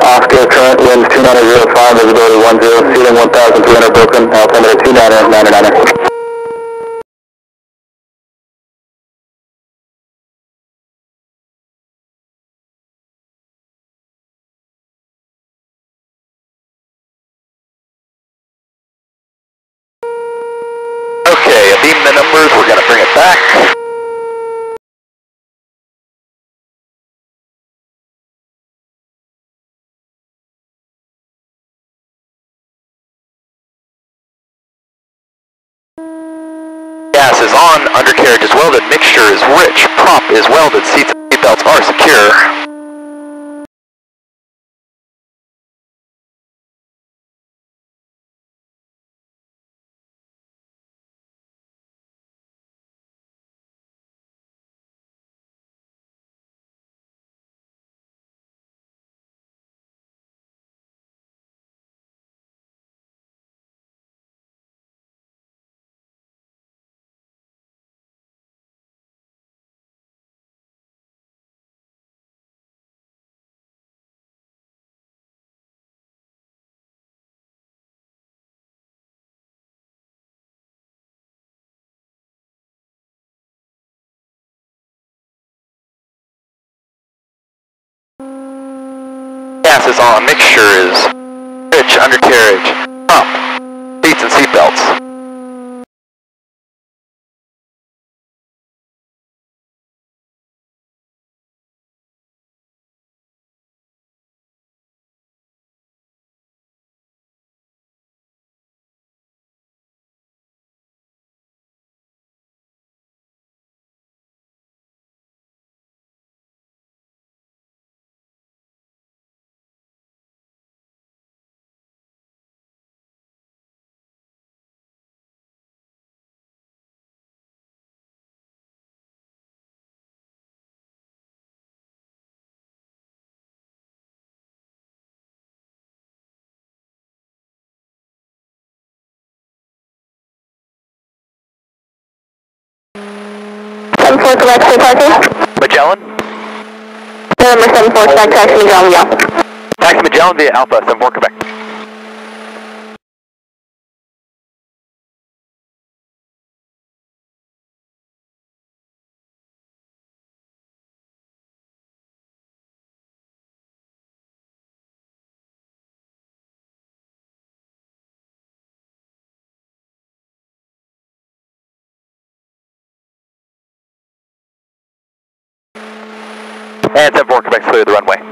Oscar, current winds 2905, visibility 10, ceiling 1300 broken, uh, altimeter 2999. Okay, beam the numbers, we're gonna bring it back. Gas is on, undercarriage is welded, mixture is rich, prop is welded, seats and seatbelts are secure. Gas is on, mixture is rich, undercarriage, prop, Four select. Magellan? Number 7-4, select taxi Magellan. Taxi Magellan via Alpha, 7-4, Quebec. And 74 Quebec's clear the runway.